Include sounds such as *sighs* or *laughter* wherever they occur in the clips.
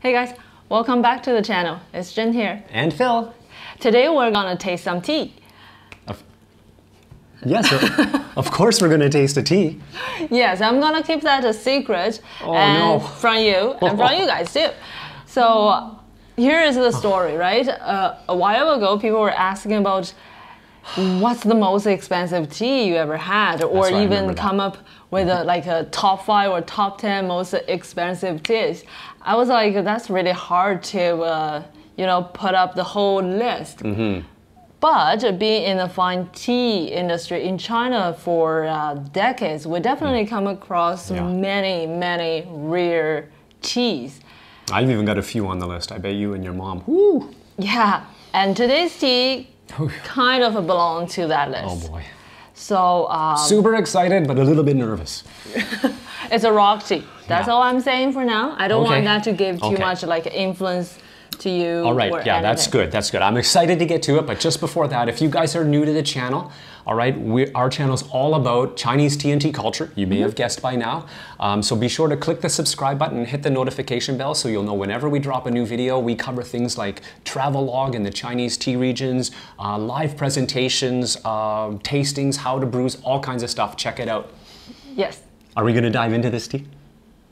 Hey guys, welcome back to the channel. It's Zhen here. And Phil. Today we're gonna taste some tea. Yes, *laughs* of course we're going to taste a tea. Yes, I'm gonna keep that a secret Oh, and no. from you and from you guys too. So here is the story, right? Uh, a while ago, people were asking about what's the most expensive tea you ever had, or even come up with a, like a top five or top ten most expensive teas. I was like, that's really hard to, uh, you know, put up the whole list. Mm-hmm. But being in the fine tea industry in China for uh, decades, we definitely come across Mm. Yeah. many, many rare teas. I've even got a few on the list. I bet you and your mom. Woo! Yeah, and today's tea kind of belong to that list. oh boy. So um, Super excited, but a little bit nervous. *laughs* it's a rock tea. That's Yeah. all I'm saying for now. I don't want that to give too Okay. much like influence to you. All right, yeah, that's good. That's good. I'm excited to get to it, but just before that, if you guys are new to the channel, all right, we, our channel is all about Chinese tea and tea culture. You may have guessed by now. Um, so be sure to click the subscribe button and hit the notification bell so you'll know whenever we drop a new video. We cover things like travel log in the Chinese tea regions, uh, live presentations, uh, tastings, how to brews, all kinds of stuff. Check it out. Yes, Are we going to dive into this tea?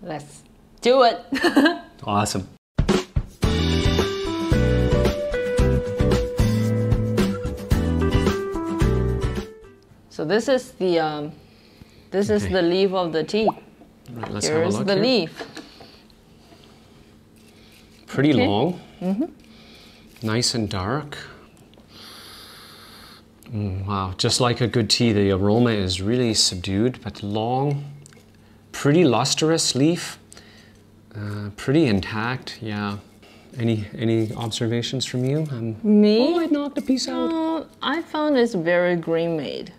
let's do it. *laughs* Awesome. So this is the um, this is the leaf of the tea. Right, let's Here's have a look the here. leaf. Pretty Okay. long. Nice and dark. Mm, wow, just like a good tea, the aroma is really subdued but long. Pretty lustrous leaf. Uh, pretty intact, yeah. Any any observations from you? Um, Me? Oh, I knocked a piece out. Uh, I found it's very green made.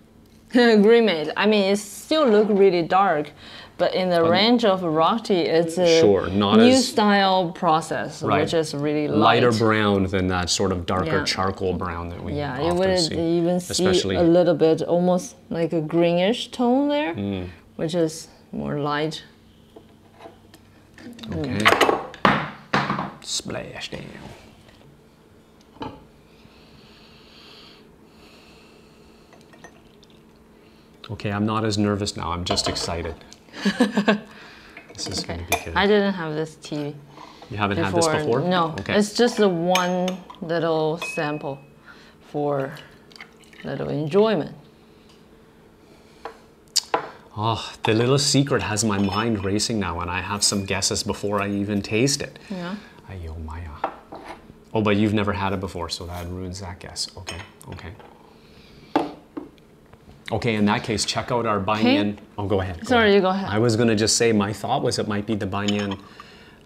*laughs* green made. I mean, it still look really dark, but in the range of rock tea, it's a Sure, not new style process, Right. which is really light. Lighter brown than that sort of darker Yeah. charcoal brown that we Yeah, you often would see. even see especially a little bit, almost like a greenish tone there, Mm. which is more light. Okay. Splash down. Okay, I'm not as nervous now. I'm just excited. *laughs* this is going to be good. I didn't have this tea you haven't before. had this before? No, Okay. it's just a one little sample for little enjoyment. Oh, the little secret has my mind racing now, and I have some guesses before I even taste it. Yeah. Ayo Maya. Oh, but you've never had it before, so that ruins that guess. Okay, okay. Okay, in that case, check out our Banyan. Oh, go ahead. go Sorry, ahead. you go ahead. I was gonna just say my thought was it might be the Banyan,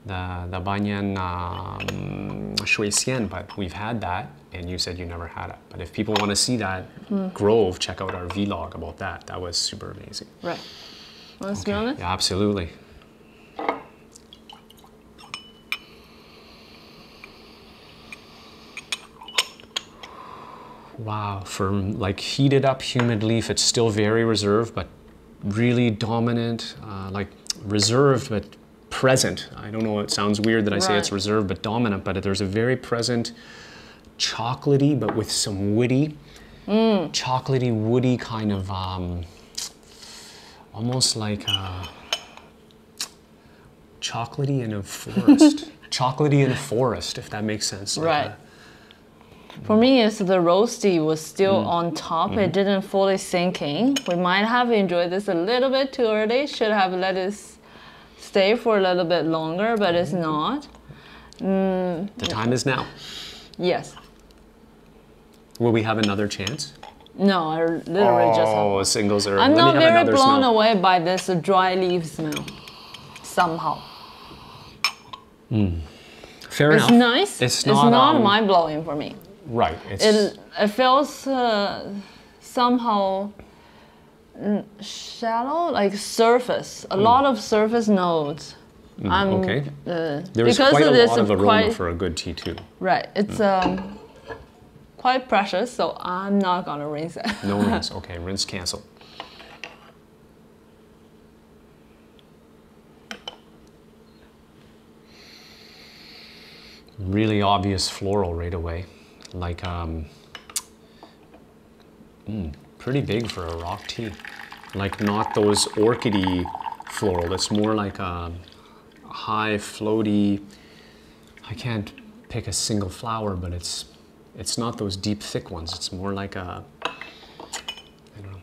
the the Banyan um, Shui Xian, but we've had that, and you said you never had it. But if people want to see that Hmm. grove, check out our vlog about that. That was super amazing. Right. Want to smell it? Yeah, absolutely. Wow, for like heated up humid leaf, it's still very reserved, but really dominant, uh, like reserved but present. I don't know, it sounds weird that I say it's reserved but dominant, but there's a very present chocolatey but with some woody, chocolatey, woody kind of um, almost like a chocolatey in a forest. *laughs* chocolatey in a forest, if that makes sense. like Right. a- For me, it's the roasty was still Mm. on top. Mm-hmm. It didn't fully sink in. We might have enjoyed this a little bit too early. Should have let it stay for a little bit longer, but it's Mm-hmm. not. the time is now. Yes. Will we have another chance? No, I literally just. Oh, singles are. I'm not very blown smell. away by this dry leaf smell. Somehow. Fair It's enough. nice. It's not, um, mind blowing for me. Right. It's, It, it feels uh, somehow mm, shallow, like surface. A lot of surface notes. I'm, Hmm. okay. Uh, There's because quite a this lot of aroma quite, for a good tea too. Right. It's um, quite precious, so I'm not gonna rinse it. No rinse. *laughs* Okay, rinse cancel. really obvious floral right away. Like, um, mm, pretty big for a rock tea. Like not those orchidy floral. It's more like a high floaty, I can't pick a single flower, but it's it's not those deep thick ones. It's more like a I don't know.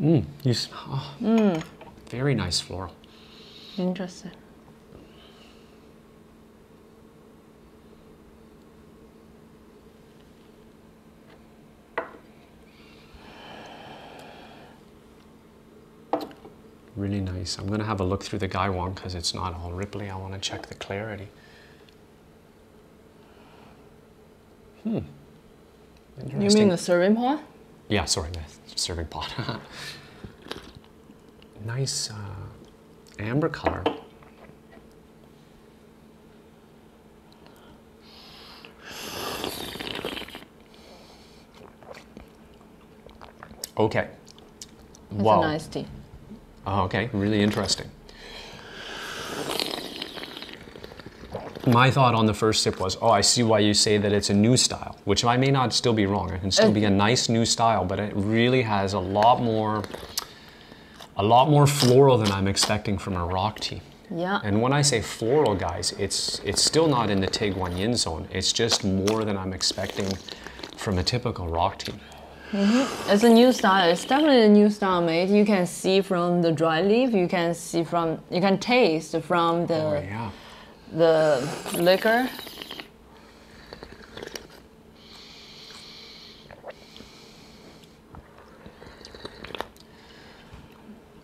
Mm, you, oh, very nice floral. Interesting. Really nice. I'm gonna have a look through the Gaiwan because it's not all ripply. I want to check the clarity. Hmm. You mean the serving pot? Yeah, sorry, the serving pot. *laughs* nice uh, amber color. Okay. It's wow. a nice tea. Oh, okay, really interesting. My thought on the first sip was, oh, I see why you say that it's a new style, which I may not still be wrong. It can still be a nice new style, but it really has a lot more, a lot more floral than I'm expecting from a rock tea. Yeah. And when I say floral, guys, it's it's still not in the Tie Guan Yin zone. It's just more than I'm expecting from a typical rock tea. It's a new style. It's definitely a new style made. You can see from the dry leaf. You can see from. You can taste from the Oh yeah. the liquor.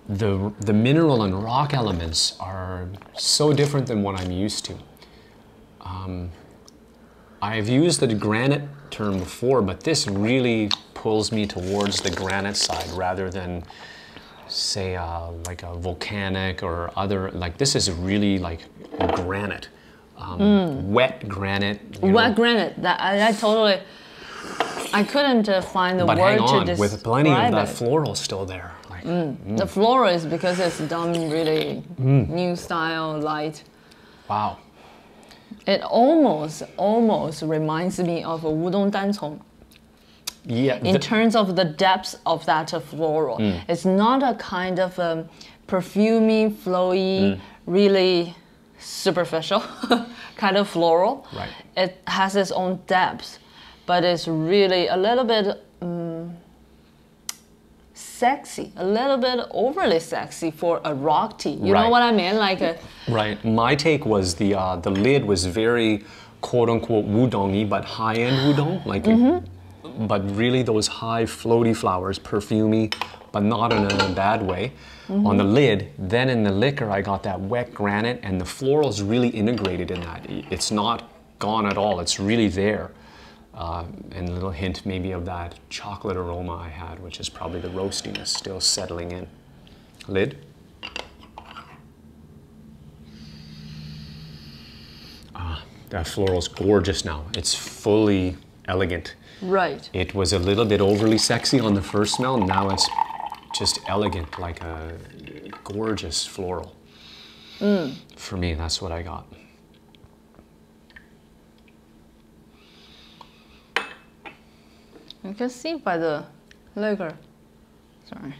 the the mineral and rock elements are so different than what I'm used to. Um, I've used the granite term before, but this really pulls me towards the granite side rather than say uh, like a volcanic or other like this is really like granite um, wet granite you know. Wet granite. That I, I totally. I couldn't uh, find the but word hang on to describe with plenty of that floral still there like The floral is because it's done really Mm. new style, light. wow It almost, almost reminds me of a wudong dancong yeah in terms of the depth of that floral. Mm. It's not a kind of um, perfumey, flowy, Mm. really superficial *laughs* kind of floral. Right. It has its own depth, but it's really a little bit sexy, a little bit overly sexy for a rock tea. You know what I mean? Like a, Right. My take was the uh, the lid was very quote unquote wudongy, but high end wudong, like. Mhm. But really, those high floaty flowers, perfumey, but not in a bad way. On the lid, then in the liquor, I got that wet granite, and the floral's really integrated in that. It's not gone at all. It's really there. Uh, and a little hint maybe of that chocolate aroma I had, which is probably the roastiness still settling in. Lid. Ah, that floral's gorgeous now. It's fully elegant. right. It was a little bit overly sexy on the first smell. Now it's just elegant, like a gorgeous floral. Mm. For me, that's what I got. You can see by the liquor. Sorry.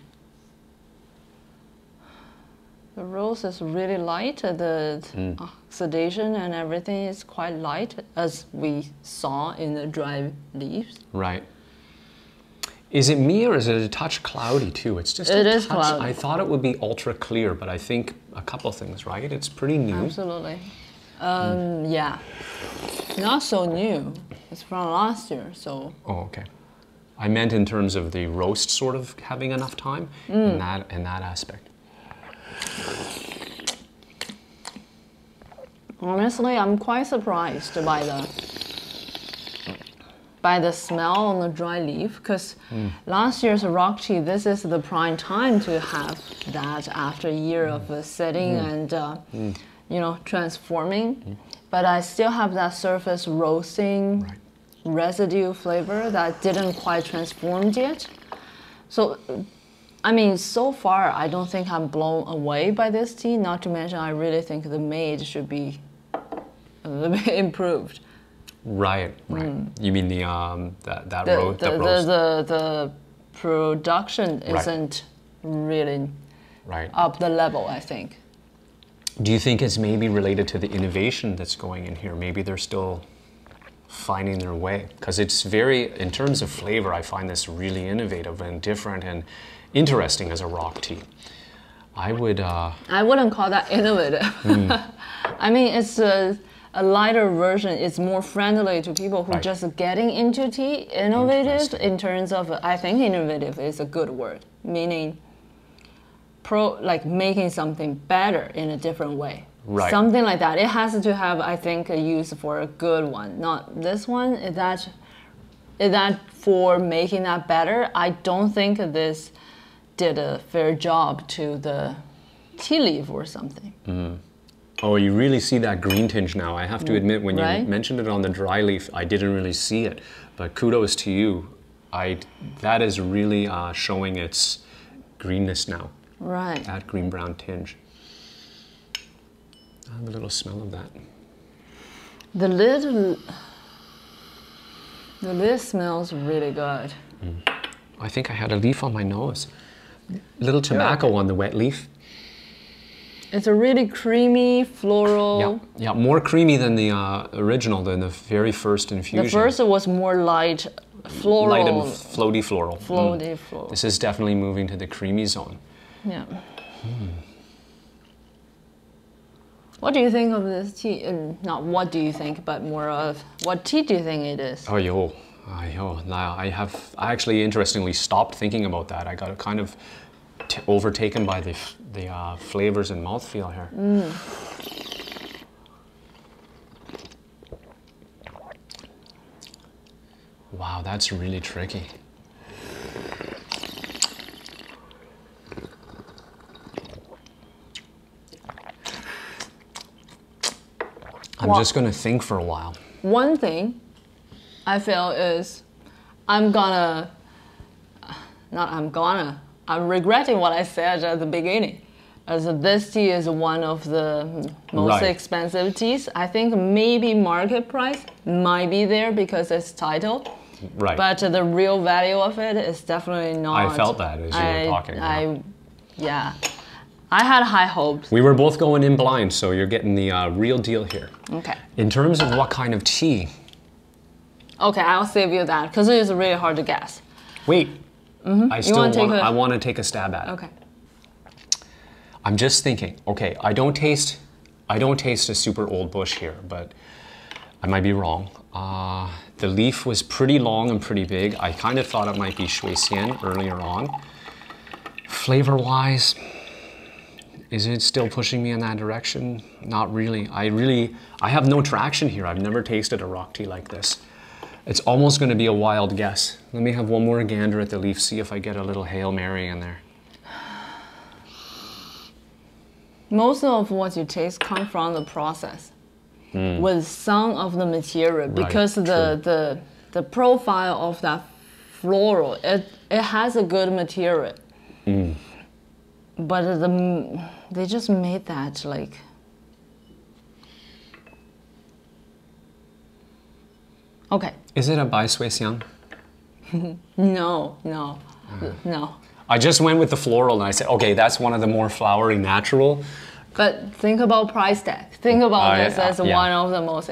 The rose is really light. uh, The oxidation and everything is quite light, as we saw in the dry leaves. Right. Is it me or is it a touch cloudy too? It's just a It is touch. cloudy. I thought it would be ultra clear, but I think a couple things, right? It's pretty new. Absolutely. Um, Yeah. Not so new. It's from last year, so Oh, okay. I meant in terms of the roast sort of having enough time in mm. that in that aspect. honestly, I'm quite surprised by the by the smell on the dry leaf because mm. last year's rock tea this is the prime time to have that after a year of mm. uh, setting and uh, you know transforming. But i still have that surface roasting Right. Residue flavor that didn't quite transformed yet so I mean, so far, I don't think I'm blown away by this tea. Not to mention, I really think the made should be a little bit improved. Right, right. You mean the um that that The, ro- the, the the, the, the production isn't really right? up the level, I think. Do you think it's maybe related to the innovation that's going in here? Maybe they're still finding their way because it's very, in terms of flavor, I find this really innovative and different and interesting as a rock tea. I would, uh, I wouldn't call that *laughs* innovative. Hmm. I mean, it's a, a lighter version. It's more friendly to people who Right. just getting into tea. Innovative in terms of, I think innovative is a good word, meaning pro like making something better in a different way. Right. Something like that. It has to have, I think, a use for a good one. Not this one. Is that is that for making that better? I don't think this did a fair job to the tea leaf or something. oh, you really see that green tinge now. I have to admit, when Right. you mentioned it on the dry leaf, I didn't really see it. But kudos to you. I, that is really uh, showing its greenness now, Right. that green brown tinge. I have a little smell of that. The lid the lid smells really good. I think I had a leaf on my nose. Little tobacco on the wet leaf. It's a really creamy floral. Yeah, yeah, more creamy than the uh, original, than the very first infusion. The first was more light floral. light and floaty floral. Mm. floaty floral. This is definitely moving to the creamy zone. Yeah. What do you think of this tea? Uh, not what do you think, but more of what tea do you think it is? Oh yo, oh, yo. Now I have. I actually interestingly stopped thinking about that. I got kind of t- overtaken by the f- the uh, flavors and mouthfeel here. Wow, that's really tricky. I'm Well- just gonna think for a while. One thing I feel is I'm gonna, not I'm gonna, I'm regretting what I said at the beginning. As this tea is one of the most Right. expensive teas. I think maybe market price might be there because it's titled, Right. but the real value of it is definitely not. I felt that as you were talking. I, yeah. I had high hopes. We were both going in blind, so you're getting the uh, real deal here. Okay. In terms of what kind of tea, Okay, I'll save you that because it is really hard to guess. wait, I still want. I want to take a stab at it. Okay. I'm just thinking. Okay, I don't taste. I don't taste a super old bush here, but I might be wrong. Uh, the leaf was pretty long and pretty big. I kind of thought it might be Shui Xian earlier on. Flavor-wise, is it still pushing me in that direction? Not really. I really, I have no traction here. I've never tasted a rock tea like this. It's almost going to be a wild guess. Let me have one more gander at the leaf, see if I get a little Hail Mary in there. Most of what you taste come from the process hmm. with some of the material because the, the the profile of that floral it, it has a good material hmm but the, they just made that like okay. Is it a Bai Sui Xiang no no mm. no. I just went with the floral and i said okay that's one of the more flowery natural. But think about price tag. Think about this as yeah. one of the most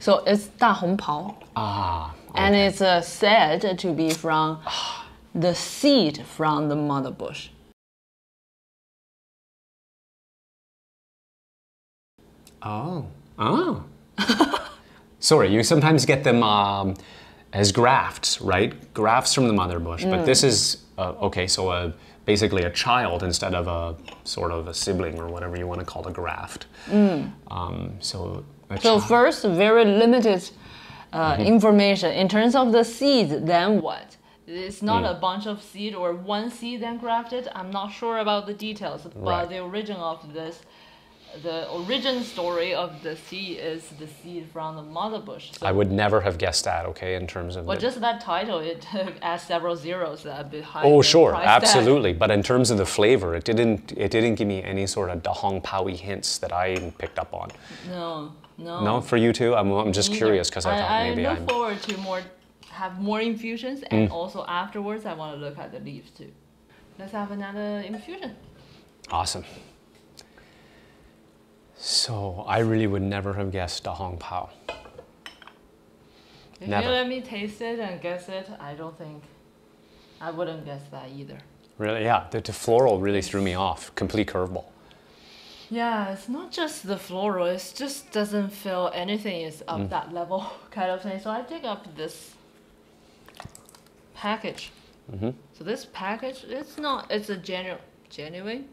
so it's da hong pao. Ah okay. and it's uh, said to be from *sighs* the seed from the mother bush. Oh, oh. *laughs* Sorry, you sometimes get them um, as grafts, right? Grafts from the mother bush, but this is uh, okay. So a, basically a child instead of a sort of a sibling or whatever you want to call a graft. Um, so So first, very limited uh, information in terms of the seed. Then what? It's not a bunch of seed or one seed then grafted. I'm not sure about the details, but Right. the origin of this the origin story of the seed is the seed from the mother bush. So I would never have guessed that. Okay, in terms of well, the- just that title, it *laughs* adds several zeros behind. Oh, sure, price tag. absolutely. But in terms of the flavor, it didn't it didn't give me any sort of Dahong Paoi hints that I picked up on. No, no. No, for you too. I'm, I'm just curious because I, thought maybe I I. look forward to more, have more infusions, Mm. and also afterwards, I want to look at the leaves too. Let's have another infusion. Awesome. So I really would never have guessed the Hong Pao. If Never. you let me taste it and guess it, I don't think I wouldn't guess that either. Really, yeah. The, the floral really threw me off. Complete curveball. Yeah, it's not just the floral, it just doesn't feel anything is up Mm. that level *laughs* kind of thing. So I pick up this package. Mm-hmm. So this package, it's not, it's a genuine, genuine,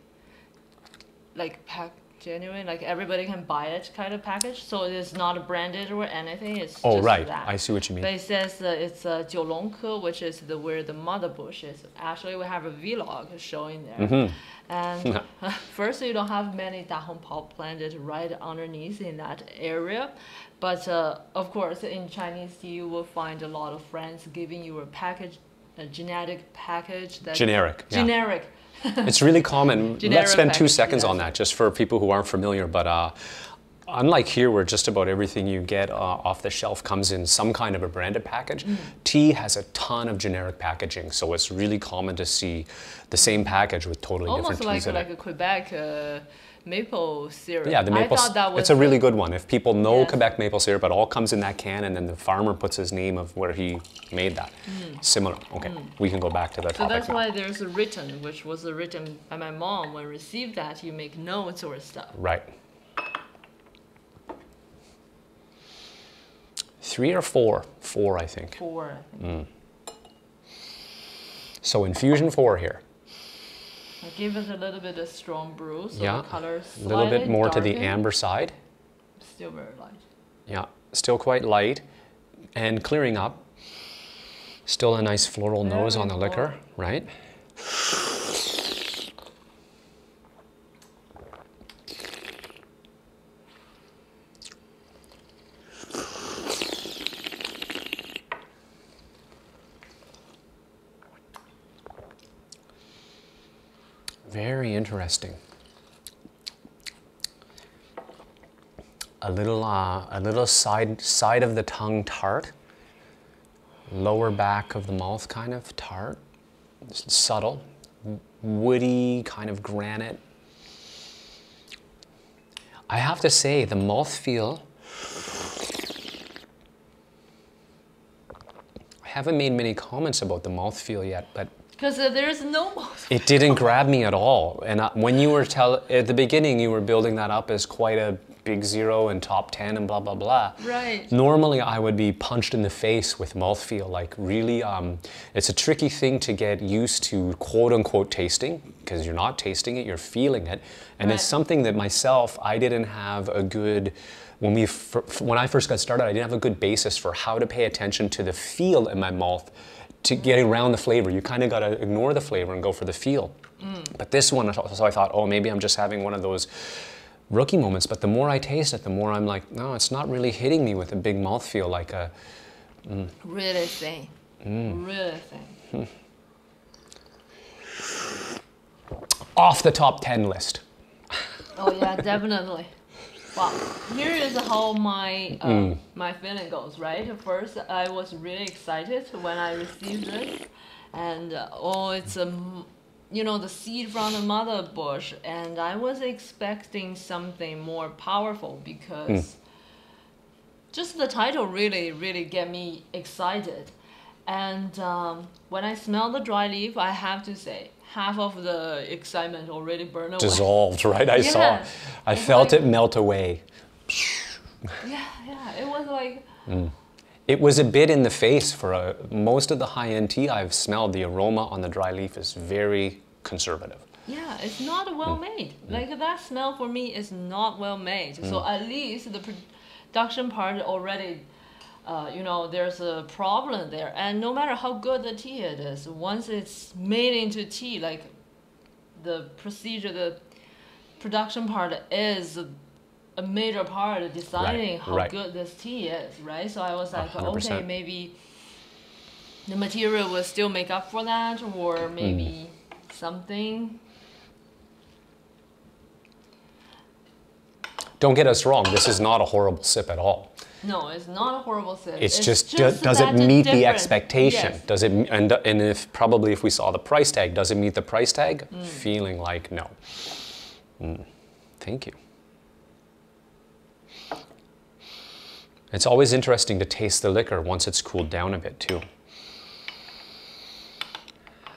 like pack, genuine, like everybody can buy it kind of package. So it is not branded or anything, it's Oh, just right. that. Mm. I see what you mean. But it says uh, it's uh, Jiulongke, which is the where the mother bush is. Actually, we have a vlog showing there. Mm-hmm. And *laughs* *laughs* first, you don't have many Dahong Pao planted right underneath in that area. But uh, of course, in Chinese you will find a lot of friends giving you a package, a genetic package that Generic. yeah. It's really common. *laughs* Let's spend two seconds on that, just for people who aren't familiar. But uh, unlike here, where just about everything you get uh, off the shelf comes in some kind of a branded package, Mm. tea has a ton of generic packaging. So it's really common to see the same package with totally Almost different like teas in like it. a Quebec uh, maple syrup. Yeah, the maple. I thought that was it's a really good one. If people know Yes. Quebec maple syrup, it all comes in that can, and then the farmer puts his name of where he made that. Similar. Okay, we can go back to Mm. So that's now. why there's a written, which was written by my mom. When received that, you make notes or stuff. Right. Three or four? Four, I think. Four, I think. Mm. So infusion four here. I give it a little bit of strong brew, so Yeah, the color A little bit more to the amber side. Still very light. Yeah, still quite light and clearing up. Still a nice floral nose on the liquor, right? Very interesting. A little, uh, a little side side of the tongue tart, lower back of the mouth kind of tart, S- subtle, woody kind of granite. I have to say the mouth feel. I haven't made many comments about the mouth feel yet, but Because uh, there's no *laughs* mouth. it didn't grab me at all. And uh, when you were tell at the beginning, you were building that up as quite a big zero and top ten and blah blah blah. Right. Normally, I would be punched in the face with mouthfeel. Like really, um, it's a tricky thing to get used to, quote unquote, tasting because you're not tasting it, you're feeling it, and it's something that myself I didn't have a good. When we when I first got started, I didn't have a good basis for how to pay attention to the feel in my mouth to get around the flavor. You kind of got to ignore the flavor and go for the feel. But this one, so I thought, oh, maybe I'm just having one of those rookie moments. But the more I taste it, the more I'm like, no, it's not really hitting me with a big mouth feel like a. Really thin. Mm. Really thin. Off the top 10 list. Oh yeah, definitely. Well, here is how my uh, Mm. my feeling goes. Right, first I was really excited when I received this, and uh, oh, it's a you know, the seed from the mother bush, and I was expecting something more powerful because just the title really really get me excited, and um, when I smell the dry leaf, I have to say half of the excitement already burned away. Dissolved, right? I saw. Yeah. it. I It's felt like- it melt away. Yeah, yeah, it was like. Mm. It was a bit in the face for a, most of the high end tea I've smelled. The aroma on the dry leaf is very conservative. Yeah, it's not mm. well made. Mm. Like that smell for me is not well made. So at least the production part already, uh, you know, there's a problem there. And no matter how good the tea it is, once it's made into tea, like the procedure, the production part is a major part of deciding how right. good this tea is, right? So I was like, hundred okay, maybe the material will still make up for that, or maybe Mm. something. Don't get us wrong, this is not a horrible sip at all. No, it's not a horrible sip. It's, just, do- does it meet the expectation? Yes. Does it and and if probably if we saw the price tag, does it meet the price tag? Mm. Feeling like no. Mm. Thank you. It's always interesting to taste the liquor once it's cooled down a bit too.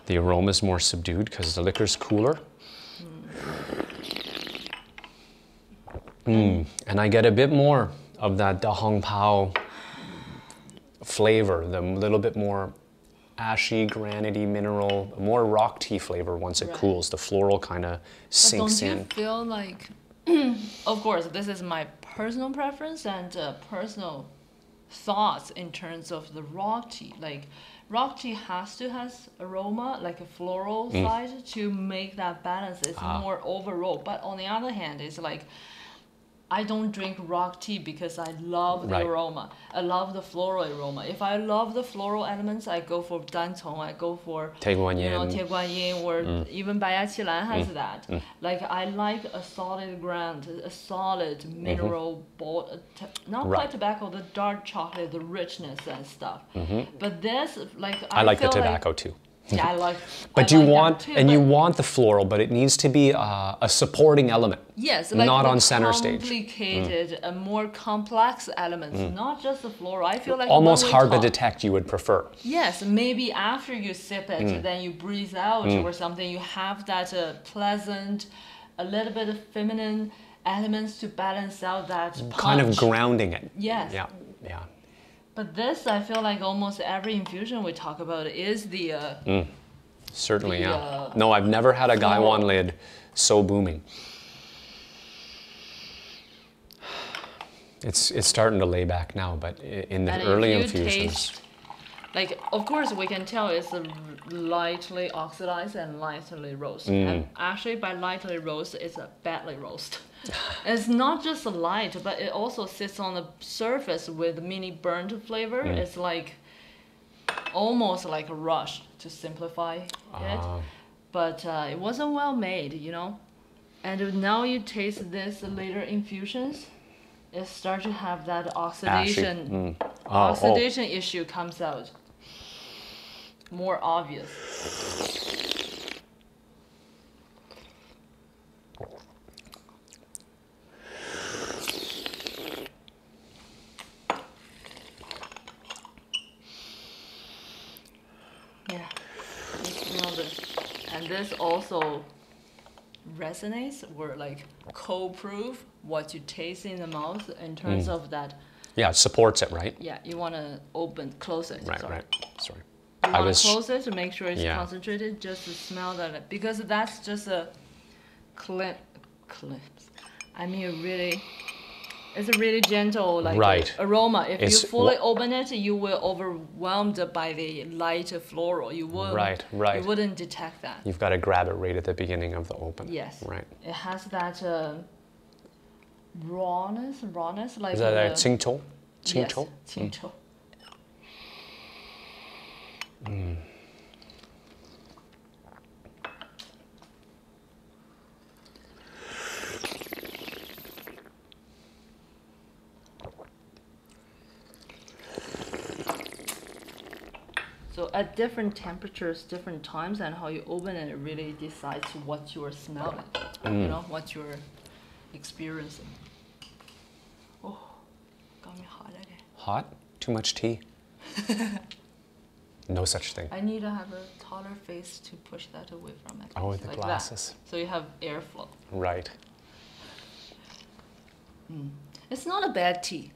The aroma is more subdued because the liquor's cooler. Mm. And I get a bit more of that Da Hong Pao flavor, the little bit more ashy, granity, mineral, more rock tea flavor once it Right. cools. The floral kind of sinks don't you in. feel like, *clears throat* of course, this is my personal preference and uh, personal thoughts in terms of the rock tea. Like, rock tea has to has aroma, like a floral Mm. side, to make that balance. It's Ah. more overall. But on the other hand, it's like. I don't drink rock tea because I love the Right. aroma. I love the floral aroma. If I love the floral elements, I go for dancong. I go for Tie you know, Yin. Tie Guan Yin or Mm. even Baiya Qilan has that. Like I like a solid ground, a solid mineral ball, uh, t- not Mm-hmm. Right. quite tobacco, the dark chocolate, the richness and stuff. But this, like Mm-hmm. I like the tobacco too. Yeah, I like. But I you like want, too, and you want the floral, but it needs to be uh, a supporting element. Yes, like not on center stage. Mm. Complicated, a more complex elements, not just the floral. I feel like Almost hard to detect, you would prefer. Yes, maybe after you sip it, Mm. then you breathe out or something. You have that uh, pleasant, a little bit of feminine elements to balance out that Kind of grounding it. Yes. Yeah, yeah. But this, I feel like almost every infusion we talk about is the. Uh, Certainly, The, yeah. uh, no, I've never had a. Gaiwan lid so booming. It's it's starting to lay back now, but in the and early infusions, like of course we can tell it's lightly oxidized and lightly roasted. Mm. And actually, by lightly roasted, it's a badly roasted. *laughs* it's not just light, but it also sits on the surface with mini burnt flavor. Mm. It's like almost like a rush to simplify it, Ah. but uh, it wasn't well made, you know. And now you taste this later infusions, it starts to have that oxidation Mm. Oh, oh. oxidation issue comes out more obvious. Yeah, smell this. And this also resonates or like co-proof what you taste in the mouth in terms Mm. of that yeah, it supports it, right? yeah, you want to open, close it. Right, sorry. right. Sorry. You I was- to close it to make sure it's Yeah. concentrated, just to smell that, because that's just a clip, clips. I mean, really, it's a really gentle like Right. aroma. If It's you fully open it, you will overwhelmed by the light floral. You will Right, right. You wouldn't detect that. You've got to grab it right at the beginning of the open. Yes. Right. It has that uh, rawness, rawness like Is that a the- qingchou? Yes, Qingchou? So at different temperatures, different times, and how you open it, it really decides what you are smelling. You mm. know what you're experiencing. Oh, got me hot again. Hot? Too much tea? *laughs* no such thing. I need to have a taller face to push that away from it. Oh, with the like that. glasses. So you have airflow. Right. It's not a bad tea.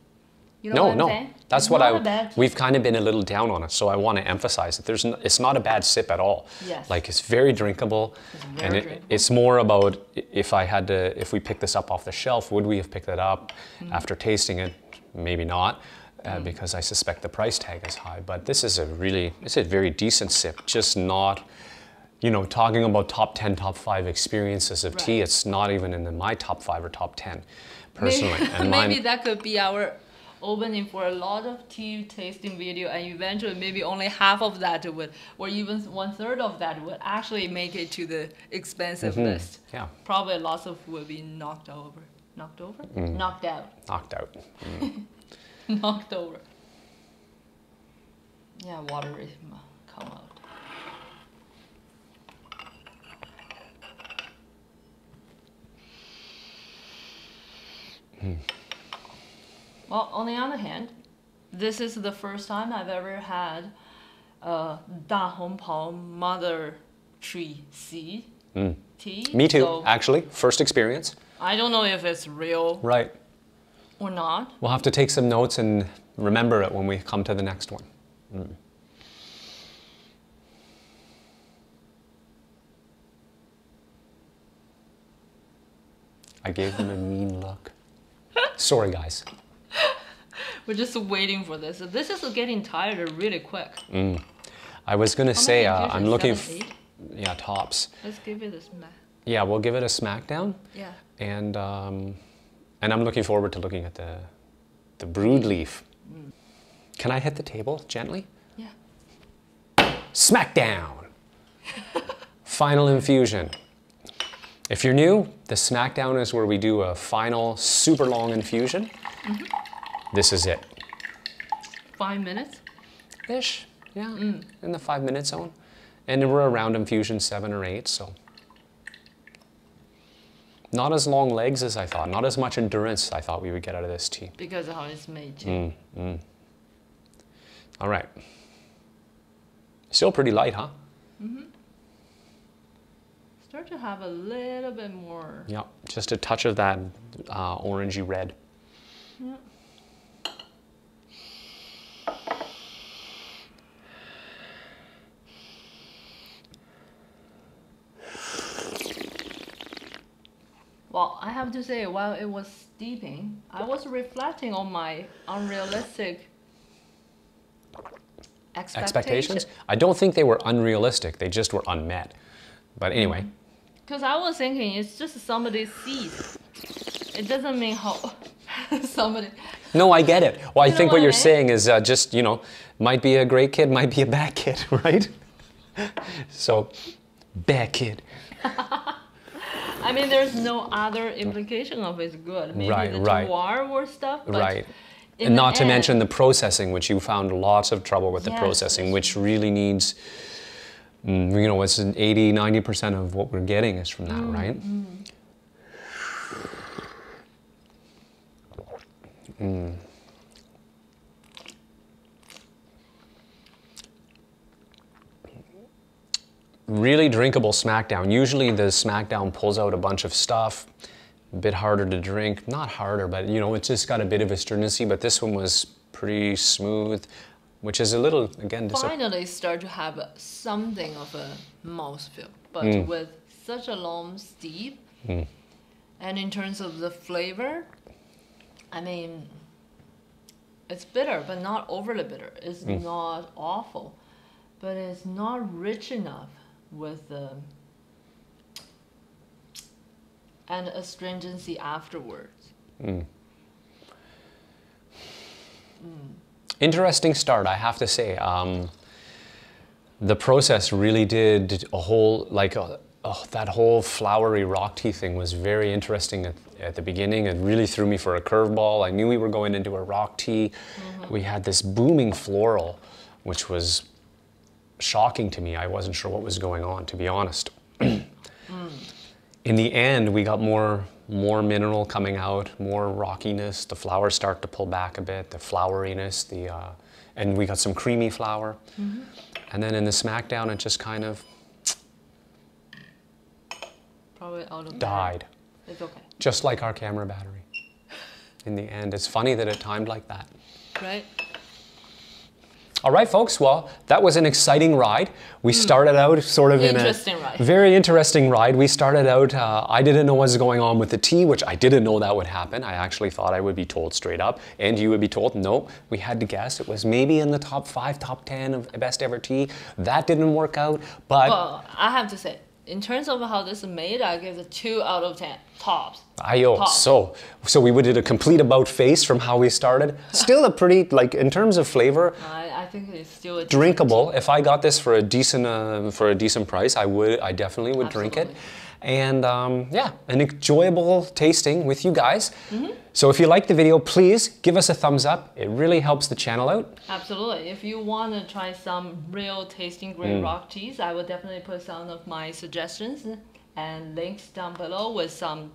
You know no, no. That's It's what I. a bad tea. We've kind of been a little down on it, so I want to emphasize that There's, n- it's not a bad sip at all. Yes. Like it's very drinkable, It's and very it, drinkable. it's more about if I had to, if we picked this up off the shelf, would we have picked it up Mm. after tasting it? Maybe not, uh, mm. because I suspect the price tag is high. But this is a really, it's a very decent sip, just not you know, talking about top 10, top five experiences of tea, it's not even in my top five or top 10 personally. Maybe, and *laughs* maybe mine, that could be our opening for a lot of tea tasting video, and eventually maybe only half of that would, or even one third of that would actually make it to the expensive mm-hmm. list. yeah, Probably lots of will be knocked over, knocked over, mm. knocked out, knocked out. Mm. *laughs* *laughs* knocked over. Yeah, water is come out. Hmm. Well, on the other hand, this is the first time I've ever had a Da Hong Pao mother tree seed hmm. tea. Me too, So actually. First experience. I don't know if it's real Right. Or not. We'll have to take some notes and remember it when we come to the next one. Mm. I gave them a mean look. Sorry, guys. *laughs* We're just waiting for this. This is getting tired really quick. I was gonna How say uh. I'm looking. Seven, yeah, tops. Let's give it a smack. Yeah, we'll give it a smackdown, Yeah. and um, and I'm looking forward to looking at the the brood leaf. Mm. Can I hit the table gently? Yeah. Smackdown. *laughs* final infusion. If you're new, the smackdown is where we do a final super long infusion. Mm-hmm. This is it. Five minutes. Ish, yeah, mm. in the five minute zone. And we're around infusion seven or eight, so. Not as long legs as I thought, not as much endurance I thought we would get out of this tea. Because of how it's made too. Mm, mm. All right. Still pretty light, huh? Mm-hmm. Start to have a little bit more. Yeah, just a touch of that uh, orangey red I have to say, while it was steeping, I was reflecting on my unrealistic expectations. Expectations? I don't think they were unrealistic, they just were unmet. But anyway, Because I was thinking it's just somebody's seed. It doesn't mean how *laughs* somebody. no, I get it. Well, I You know think what what you're I mean? saying is uh, just, you know, might be a great kid, might be a bad kid, *laughs* right? so, bad kid. *laughs* I mean, there's no other implication of it's good. Maybe Right, the right. or stuff. But right. And not to end- mention the processing, which you found lots of trouble with the processing, which really needs, mm, you know, it's an 80, 90% of what we're getting is from that, Mm, right? Mm. Really drinkable Smackdown. Usually the Smackdown pulls out a bunch of stuff, a bit harder to drink. Not harder, but you know, it's just got a bit of astringency, but this one was pretty smooth, which is a little, again, finally start to have something of a mouthfeel, but Mm. with such a long steep. And in terms of the flavor, I mean, it's bitter, but not overly bitter. It's Mm. not awful, but it's not rich enough with and astringency afterwards. Interesting start, I have to say. Um, the process really did a whole, like, uh oh, that whole flowery rock tea thing was very interesting at, at the beginning. It really threw me for a curveball. I knew we were going into a rock tea. We had this booming floral, which was shocking to me. I wasn't sure what was going on, to be honest. *clears throat* In the end, we got more more mineral coming out, more rockiness. The flowers start to pull back a bit. The floweriness, the uh, and we got some creamy flower. And then in the smackdown, it just kind of Probably out of died, It's okay, just like our camera battery. *laughs* In the end, it's funny that it timed like that. right? All right, folks. Well, that was an exciting ride. We started out sort of in a Interesting ride. very interesting ride. We started out. Uh, I didn't know what was going on with the tea, which I didn't know that would happen. I actually thought I would be told straight up, and you would be told. No, we had to guess. It was maybe in the top five, top ten of best ever tea. That didn't work out, but Well, I have to say, in terms of how this is made, I give it two out of ten tops. Ayo, so so we did a complete about face from how we started. *laughs* Still a pretty like in terms of flavor, I, I think it's still drinkable. If I got this for a decent uh, for a decent price, I would I definitely would drink it. And um, yeah, an enjoyable tasting with you guys. Mm-hmm. So if you like the video, please give us a thumbs up. It really helps the channel out. Absolutely. If you want to try some real tasting great Mm. rock teas, I will definitely put some of my suggestions and links down below with some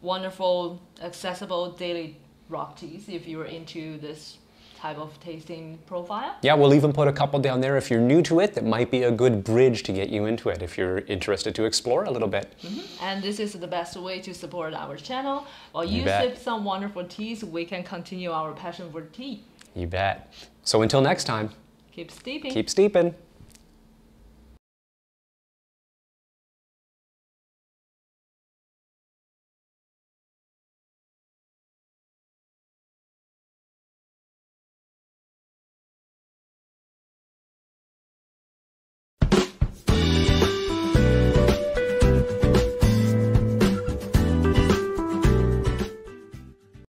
wonderful, accessible daily rock teas if you're into this type of tasting profile. Yeah, we'll even put a couple down there if you're new to it. That might be a good bridge to get you into it if you're interested to explore a little bit. Mm-hmm. And this is the best way to support our channel. While You you, sip some wonderful teas, we can continue our passion for tea. You bet. So until next time, Keep steeping. keep steeping.